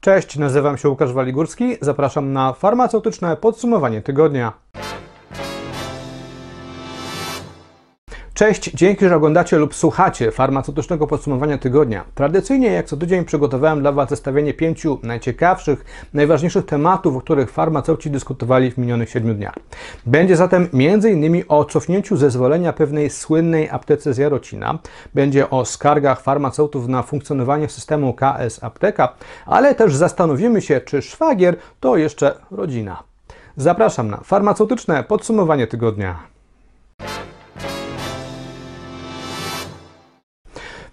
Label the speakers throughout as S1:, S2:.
S1: Cześć, nazywam się Łukasz Waligórski. Zapraszam na farmaceutyczne podsumowanie tygodnia. Cześć, dzięki, że oglądacie lub słuchacie farmaceutycznego podsumowania tygodnia. Tradycyjnie, jak co tydzień, przygotowałem dla Was zestawienie pięciu najciekawszych, najważniejszych tematów, o których farmaceuci dyskutowali w minionych siedmiu dniach. Będzie zatem m.in. o cofnięciu zezwolenia pewnej słynnej aptece z Jarocina, będzie o skargach farmaceutów na funkcjonowanie systemu KS Apteka, ale też zastanowimy się, czy szwagier to jeszcze rodzina. Zapraszam na farmaceutyczne podsumowanie tygodnia.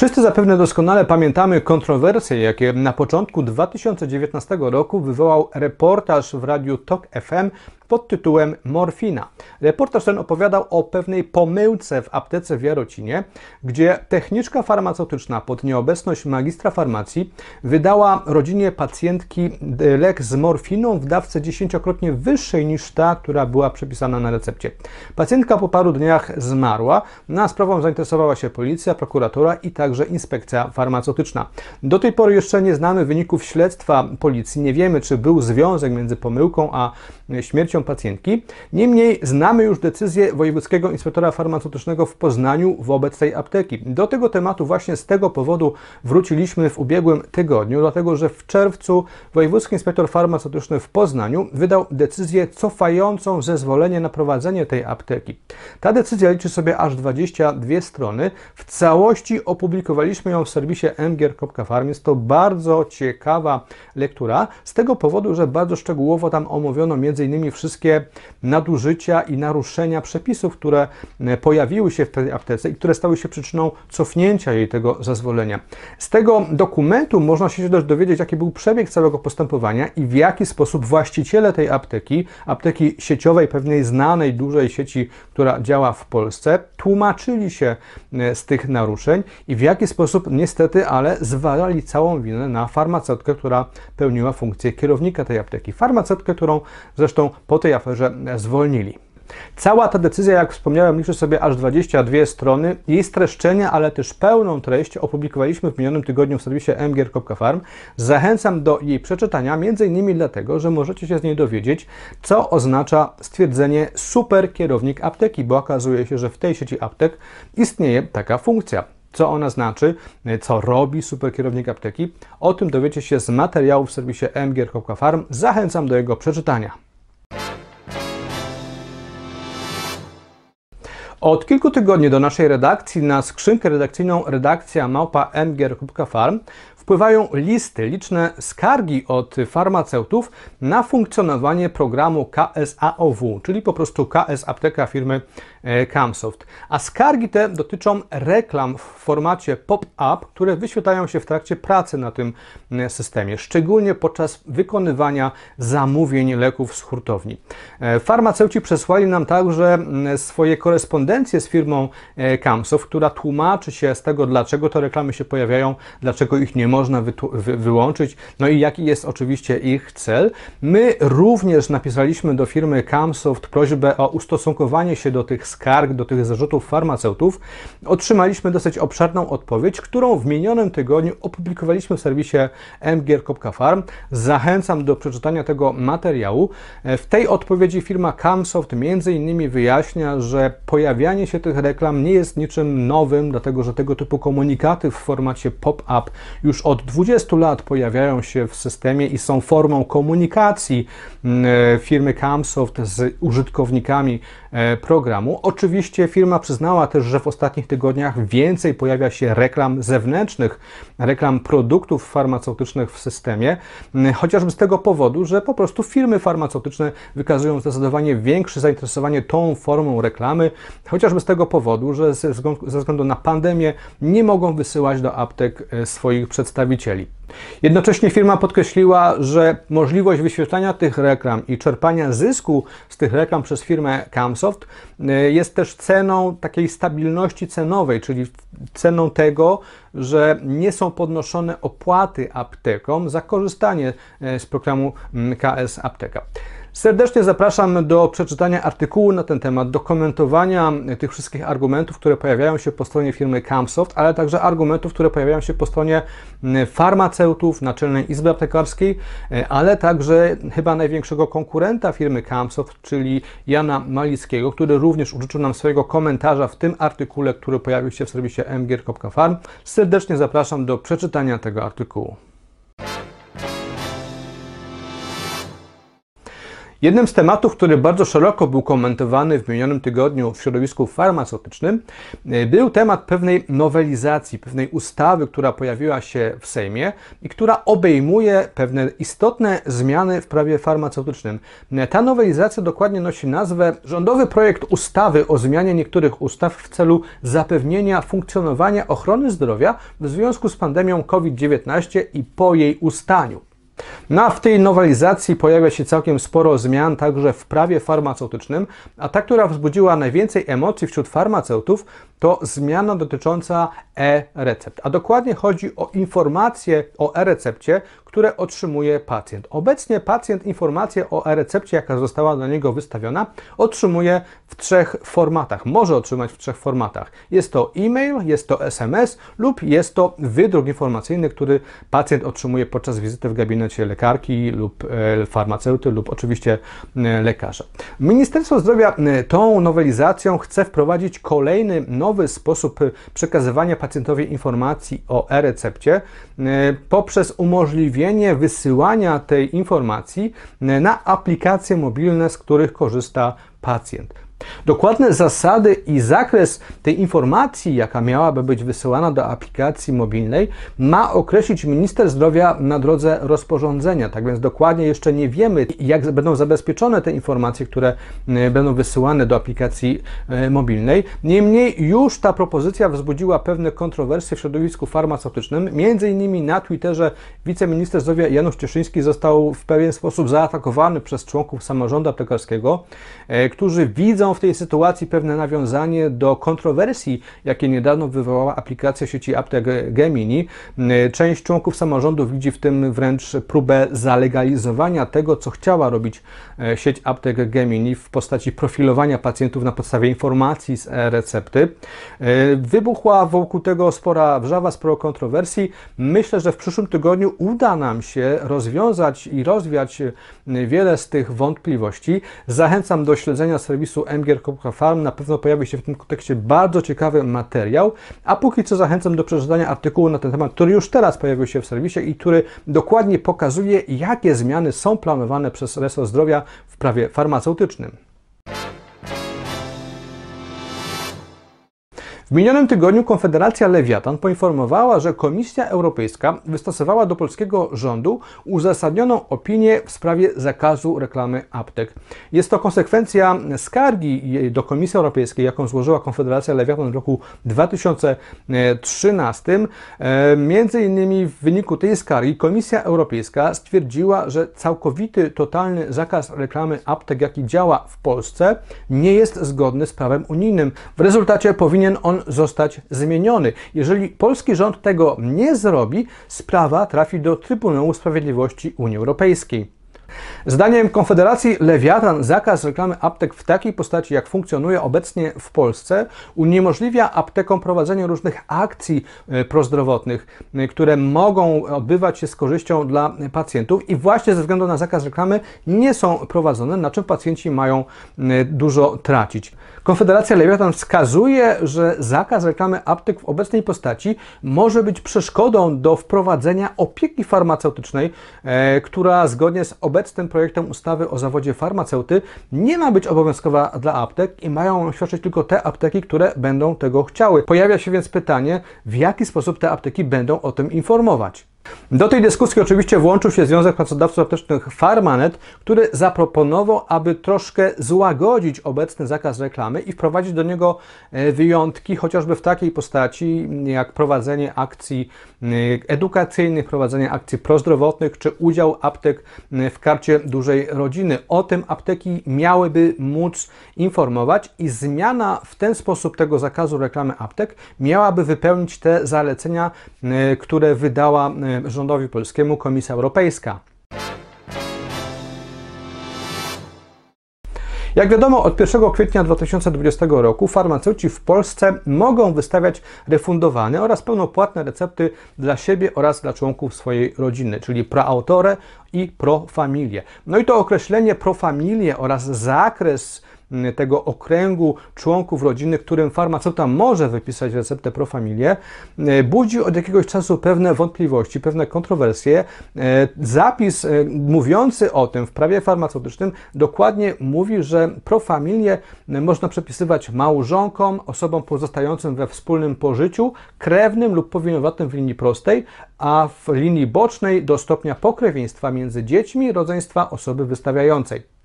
S1: Wszyscy zapewne doskonale pamiętamy kontrowersje, jakie na początku 2019 roku wywołał reportaż w radiu TOK FM pod tytułem Morfina. Reportaż ten opowiadał o pewnej pomyłce w aptece w Jarocinie, gdzie techniczka farmaceutyczna pod nieobecność magistra farmacji wydała rodzinie pacjentki lek z morfiną w dawce dziesięciokrotnie wyższej niż ta, która była przepisana na recepcie. Pacjentka po paru dniach zmarła. Na sprawą zainteresowała się policja, prokuratura i także inspekcja farmaceutyczna. Do tej pory jeszcze nie znamy wyników śledztwa policji. Nie wiemy, czy był związek między pomyłką a śmiercią pacjentki. Niemniej znamy już decyzję Wojewódzkiego Inspektora Farmaceutycznego w Poznaniu wobec tej apteki. Do tego tematu właśnie z tego powodu wróciliśmy w ubiegłym tygodniu, dlatego że w czerwcu Wojewódzki Inspektor Farmaceutyczny w Poznaniu wydał decyzję cofającą zezwolenie na prowadzenie tej apteki. Ta decyzja liczy sobie aż 22 strony. W całości opublikowaliśmy ją w serwisie mgier.farm. Jest to bardzo ciekawa lektura, z tego powodu, że bardzo szczegółowo tam omówiono m.in. wszystkie wszystkie nadużycia i naruszenia przepisów, które e, pojawiły się w tej aptece i które stały się przyczyną cofnięcia jej tego zezwolenia. Z tego dokumentu można się też dowiedzieć, jaki był przebieg całego postępowania i w jaki sposób właściciele tej apteki, apteki sieciowej, pewnej znanej, dużej sieci, która działa w Polsce, tłumaczyli się e, z tych naruszeń i w jaki sposób niestety, ale zwalali całą winę na farmaceutkę, która pełniła funkcję kierownika tej apteki. Farmaceutkę, którą zresztą po tej aferze zwolnili. Cała ta decyzja, jak wspomniałem, liczy sobie aż 22 strony. Jej streszczenie, ale też pełną treść opublikowaliśmy w minionym tygodniu w serwisie mgier.farm. Zachęcam do jej przeczytania, innymi dlatego, że możecie się z niej dowiedzieć, co oznacza stwierdzenie super kierownik apteki, bo okazuje się, że w tej sieci aptek istnieje taka funkcja. Co ona znaczy, co robi superkierownik apteki? O tym dowiecie się z materiału w serwisie mgier.farm. Zachęcam do jego przeczytania. Od kilku tygodni do naszej redakcji na skrzynkę redakcyjną redakcja małpa mgier.farm wpływają listy, liczne skargi od farmaceutów na funkcjonowanie programu KSAOW, czyli po prostu KS Apteka firmy e, Camsoft. A skargi te dotyczą reklam w formacie pop-up, które wyświetlają się w trakcie pracy na tym e, systemie, szczególnie podczas wykonywania zamówień leków z hurtowni. E, farmaceuci przesłali nam także swoje korespondencje z firmą Camsoft, która tłumaczy się z tego, dlaczego te reklamy się pojawiają, dlaczego ich nie można wy wyłączyć, no i jaki jest oczywiście ich cel. My również napisaliśmy do firmy Camsoft prośbę o ustosunkowanie się do tych skarg, do tych zarzutów farmaceutów. Otrzymaliśmy dosyć obszerną odpowiedź, którą w minionym tygodniu opublikowaliśmy w serwisie mgier.farm. Zachęcam do przeczytania tego materiału. W tej odpowiedzi firma Camsoft między innymi wyjaśnia, że pojawianie się tych reklam nie jest niczym nowym, dlatego że tego typu komunikaty w formacie pop-up już od 20 lat pojawiają się w systemie i są formą komunikacji mm, e, firmy Camsoft z użytkownikami e, programu. Oczywiście firma przyznała też, że w ostatnich tygodniach więcej pojawia się reklam zewnętrznych, reklam produktów farmaceutycznych w systemie, mm, chociażby z tego powodu, że po prostu firmy farmaceutyczne wykazują zdecydowanie większe zainteresowanie tą formą reklamy, chociażby z tego powodu, że ze względu na pandemię nie mogą wysyłać do aptek e, swoich przedstawicieli Jednocześnie firma podkreśliła, że możliwość wyświetlania tych reklam i czerpania zysku z tych reklam przez firmę Camsoft y, jest też ceną takiej stabilności cenowej, czyli ceną tego, że nie są podnoszone opłaty aptekom za korzystanie y, z programu mm, KS Apteka. Serdecznie zapraszam do przeczytania artykułu na ten temat, do komentowania tych wszystkich argumentów, które pojawiają się po stronie firmy Camsoft, ale także argumentów, które pojawiają się po stronie farmaceutów, Naczelnej Izby Aptekarskiej, ale także chyba największego konkurenta firmy Camsoft, czyli Jana Malickiego, który również użyczył nam swojego komentarza w tym artykule, który pojawił się w serwisie mgier.farm. Serdecznie zapraszam do przeczytania tego artykułu. Jednym z tematów, który bardzo szeroko był komentowany w minionym tygodniu w środowisku farmaceutycznym, e, był temat pewnej nowelizacji, pewnej ustawy, która pojawiła się w Sejmie i która obejmuje pewne istotne zmiany w prawie farmaceutycznym. E, ta nowelizacja dokładnie nosi nazwę Rządowy projekt ustawy o zmianie niektórych ustaw w celu zapewnienia funkcjonowania ochrony zdrowia w związku z pandemią COVID-19 i po jej ustaniu. No a w tej nowelizacji pojawia się całkiem sporo zmian także w prawie farmaceutycznym, a ta, która wzbudziła najwięcej emocji wśród farmaceutów, to zmiana dotycząca e-recept. A dokładnie chodzi o informacje o e-recepcie, które otrzymuje pacjent. Obecnie pacjent informację o e-recepcie, jaka została do niego wystawiona, otrzymuje w trzech formatach. Może otrzymać w trzech formatach. Jest to e-mail, jest to SMS lub jest to wydruk informacyjny, który pacjent otrzymuje podczas wizyty w gabinecie lekarki lub e, farmaceuty lub oczywiście e, lekarza. Ministerstwo Zdrowia e, tą nowelizacją chce wprowadzić kolejny nowy sposób przekazywania pacjentowi informacji o e-recepcie poprzez umożliwienie wysyłania tej informacji na aplikacje mobilne, z których korzysta pacjent. Dokładne zasady i zakres tej informacji, jaka miałaby być wysyłana do aplikacji mobilnej, ma określić minister zdrowia na drodze rozporządzenia. Tak więc dokładnie jeszcze nie wiemy, jak będą zabezpieczone te informacje, które e, będą wysyłane do aplikacji e, mobilnej. Niemniej już ta propozycja wzbudziła pewne kontrowersje w środowisku farmaceutycznym. Między innymi na Twitterze wiceminister zdrowia Janusz Cieszyński został w pewien sposób zaatakowany przez członków samorządu aptekarskiego, e, którzy widzą w tej sytuacji pewne nawiązanie do kontrowersji, jakie niedawno wywołała aplikacja sieci aptek Gemini. Część członków samorządu widzi w tym wręcz próbę zalegalizowania tego, co chciała robić e, sieć aptek Gemini w postaci profilowania pacjentów na podstawie informacji z e-recepty. E, wybuchła wokół tego spora wrzawa, sporo kontrowersji. Myślę, że w przyszłym tygodniu uda nam się rozwiązać i rozwiać e, wiele z tych wątpliwości. Zachęcam do śledzenia serwisu mgier.farm na pewno pojawi się w tym kontekście bardzo ciekawy materiał, a póki co zachęcam do przeczytania artykułu na ten temat, który już teraz pojawił się w serwisie i który dokładnie pokazuje, jakie zmiany są planowane przez resort zdrowia w prawie farmaceutycznym. W minionym tygodniu Konfederacja Lewiatan poinformowała, że Komisja Europejska wystosowała do polskiego rządu uzasadnioną opinię w sprawie zakazu reklamy aptek. Jest to konsekwencja skargi do Komisji Europejskiej, jaką złożyła Konfederacja Lewiatan w roku 2013. E, między innymi w wyniku tej skargi Komisja Europejska stwierdziła, że całkowity, totalny zakaz reklamy aptek, jaki działa w Polsce, nie jest zgodny z prawem unijnym. W rezultacie powinien on zostać zmieniony. Jeżeli polski rząd tego nie zrobi, sprawa trafi do Trybunału Sprawiedliwości Unii Europejskiej. Zdaniem Konfederacji Lewiatan zakaz reklamy aptek w takiej postaci, jak funkcjonuje obecnie w Polsce, uniemożliwia aptekom prowadzenie różnych akcji e, prozdrowotnych, e, które mogą odbywać się z korzyścią dla pacjentów i właśnie ze względu na zakaz reklamy nie są prowadzone, na czym pacjenci mają e, dużo tracić. Konfederacja Lewiatan wskazuje, że zakaz reklamy aptek w obecnej postaci może być przeszkodą do wprowadzenia opieki farmaceutycznej, która zgodnie z obecnym obecnym projektem ustawy o zawodzie farmaceuty nie ma być obowiązkowa dla aptek i mają świadczyć tylko te apteki, które będą tego chciały. Pojawia się więc pytanie, w jaki sposób te apteki będą o tym informować. Do tej dyskusji oczywiście włączył się Związek Pracodawców Aptecznych Farmanet, który zaproponował, aby troszkę złagodzić obecny zakaz reklamy i wprowadzić do niego e, wyjątki, chociażby w takiej postaci jak prowadzenie akcji e, edukacyjnych, prowadzenie akcji prozdrowotnych czy udział aptek w karcie dużej rodziny. O tym apteki miałyby móc informować i zmiana w ten sposób tego zakazu reklamy aptek miałaby wypełnić te zalecenia, które wydała rządowi polskiemu Komisja Europejska. Jak wiadomo, od 1 kwietnia 2020 roku farmaceuci w Polsce mogą wystawiać refundowane oraz pełnopłatne recepty dla siebie oraz dla członków swojej rodziny, czyli proautore i profamilie. No i to określenie profamilie oraz zakres tego okręgu członków rodziny, którym farmaceuta może wypisać receptę profamilię, e, budzi od jakiegoś czasu pewne wątpliwości, pewne kontrowersje. E, zapis e, mówiący o tym w prawie farmaceutycznym dokładnie mówi, że profamilię można przepisywać małżonkom, osobom pozostającym we wspólnym pożyciu, krewnym lub powinowatym w linii prostej, a w linii bocznej do stopnia pokrewieństwa między dziećmi rodzeństwa osoby wystawiającej.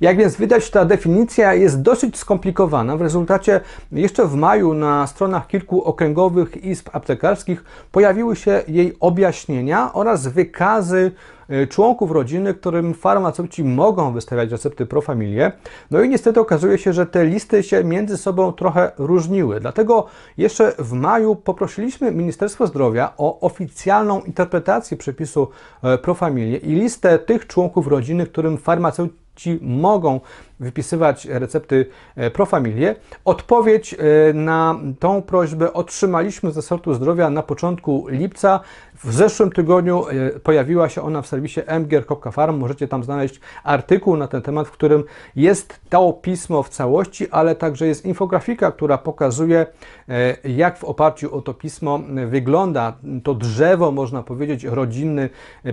S1: Jak więc widać, ta definicja jest dosyć skomplikowana. W rezultacie jeszcze w maju na stronach kilku okręgowych izb aptekarskich pojawiły się jej objaśnienia oraz wykazy y, członków rodziny, którym farmaceuci mogą wystawiać recepty profamilie. No i niestety okazuje się, że te listy się między sobą trochę różniły. Dlatego jeszcze w maju poprosiliśmy Ministerstwo Zdrowia o oficjalną interpretację przepisu e, profamilie i listę tych członków rodziny, którym farmaceuci ci mogą wypisywać recepty e, Profamilie. Odpowiedź e, na tą prośbę otrzymaliśmy ze sortu zdrowia na początku lipca. W zeszłym tygodniu e, pojawiła się ona w serwisie mgier.farm. Możecie tam znaleźć artykuł na ten temat, w którym jest to pismo w całości, ale także jest infografika, która pokazuje, jak w oparciu o to pismo wygląda to drzewo, można powiedzieć, rodzinny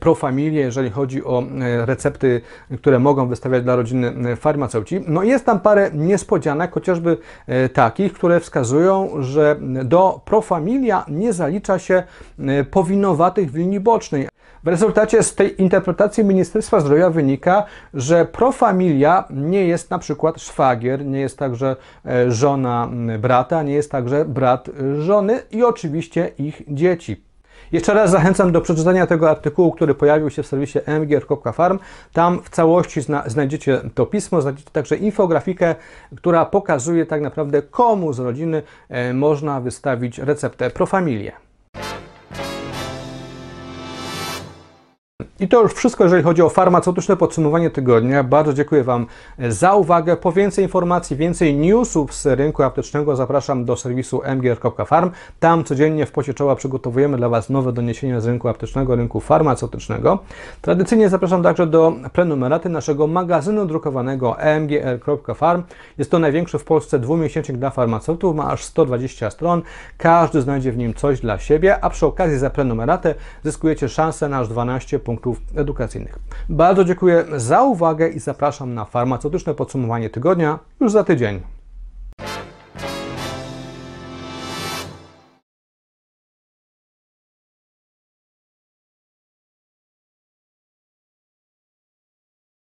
S1: Profamilie, jeżeli chodzi o recepty, które mogą wystawiać dla rodziny farmaceuci. No jest tam parę niespodzianek, chociażby e, takich, które wskazują, że do profamilia nie zalicza się e, powinowatych w linii bocznej. W rezultacie z tej interpretacji Ministerstwa Zdrowia wynika, że profamilia nie jest na przykład szwagier, nie jest także e, żona brata, nie jest także brat żony i oczywiście ich dzieci. Jeszcze raz zachęcam do przeczytania tego artykułu, który pojawił się w serwisie mgr.farm. Tam w całości zna znajdziecie to pismo, znajdziecie także infografikę, która pokazuje tak naprawdę komu z rodziny e, można wystawić receptę Profamilię. I to już wszystko, jeżeli chodzi o farmaceutyczne podsumowanie tygodnia. Bardzo dziękuję Wam za uwagę. Po więcej informacji, więcej newsów z rynku aptecznego zapraszam do serwisu mgr.farm. Tam codziennie w pocie czoła przygotowujemy dla Was nowe doniesienia z rynku aptecznego, rynku farmaceutycznego. Tradycyjnie zapraszam także do prenumeraty naszego magazynu drukowanego mgr.farm. Jest to największy w Polsce dwumiesięcznik dla farmaceutów, ma aż 120 stron. Każdy znajdzie w nim coś dla siebie, a przy okazji za prenumeratę zyskujecie szansę na aż 12 punktów edukacyjnych. Bardzo dziękuję za uwagę i zapraszam na farmaceutyczne podsumowanie tygodnia już za tydzień.